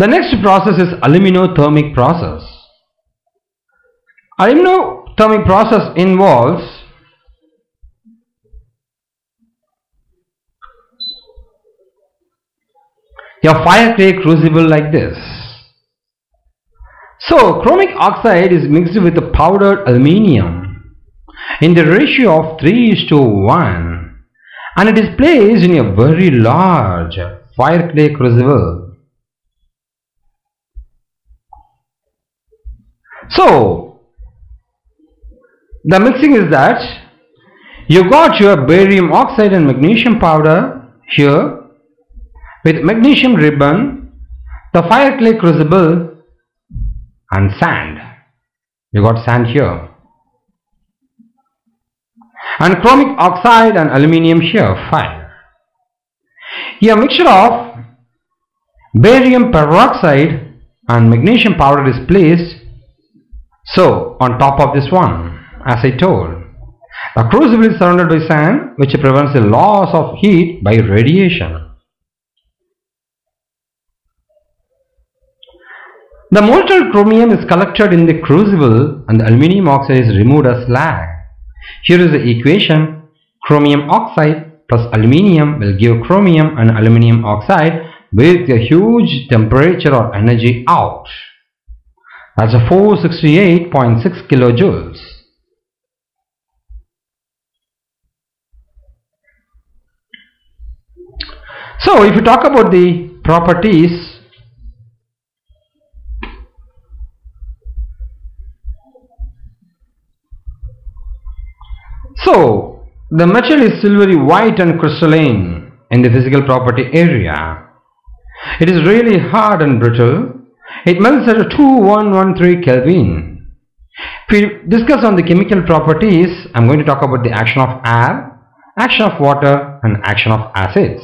The next process is aluminothermic process. Aluminothermic process involves a fire clay crucible like this. So chromic oxide is mixed with the powdered aluminium in the ratio of 3 is to 1 and it is placed in a very large fire clay crucible. So the mixing is that you got your barium oxide and magnesium powder here with magnesium ribbon, the fire clay crucible and sand. You got sand here. And chromic oxide and aluminium here, fire. Here mixture of barium peroxide and magnesium powder is placed so on top of this one as I told. The crucible is surrounded by sand which prevents the loss of heat by radiation. The molten chromium is collected in the crucible and the aluminium oxide is removed as slag. Here is the equation. Chromium oxide plus aluminium will give chromium and aluminium oxide with a huge temperature or energy out. That's a 468.6 kilojoules. So if you talk about the properties So, the metal is silvery white and crystalline in the physical property area. It is really hard and brittle. It melts at 2113 Kelvin. If we discuss on the chemical properties, I'm going to talk about the action of air, action of water and action of acids.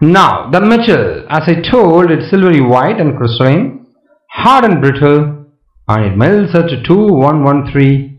Now, the metal, as I told, it's silvery white and crystalline, hard and brittle, and it melts at 2113